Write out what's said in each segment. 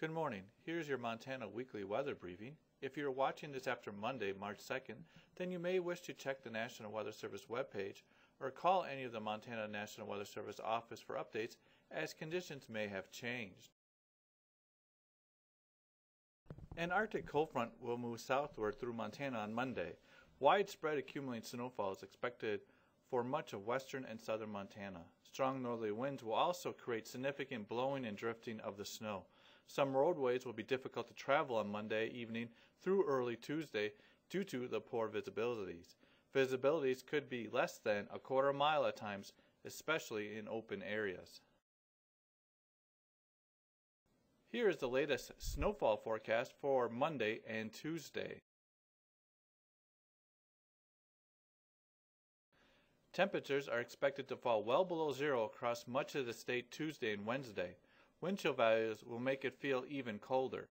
Good morning. Here's your Montana weekly weather briefing. If you're watching this after Monday, March 2nd, then you may wish to check the National Weather Service webpage or call any of the Montana National Weather Service office for updates as conditions may have changed. An Arctic cold front will move southward through Montana on Monday. Widespread accumulating snowfall is expected for much of western and southern Montana. Strong northerly winds will also create significant blowing and drifting of the snow. Some roadways will be difficult to travel on Monday evening through early Tuesday due to the poor visibilities. Visibilities could be less than a quarter mile at times, especially in open areas. Here is the latest snowfall forecast for Monday and Tuesday. Temperatures are expected to fall well below zero across much of the state Tuesday and Wednesday. Wind chill values will make it feel even colder.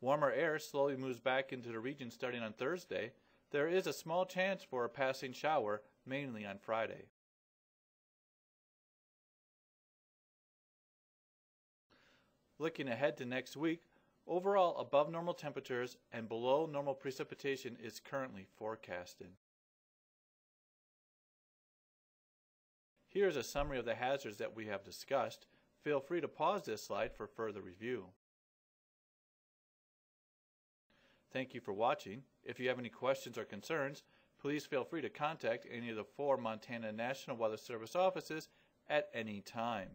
Warmer air slowly moves back into the region starting on Thursday. There is a small chance for a passing shower, mainly on Friday. Looking ahead to next week, overall above normal temperatures and below normal precipitation is currently forecasted. Here is a summary of the hazards that we have discussed. Feel free to pause this slide for further review. Thank you for watching. If you have any questions or concerns, please feel free to contact any of the four Montana National Weather Service offices at any time.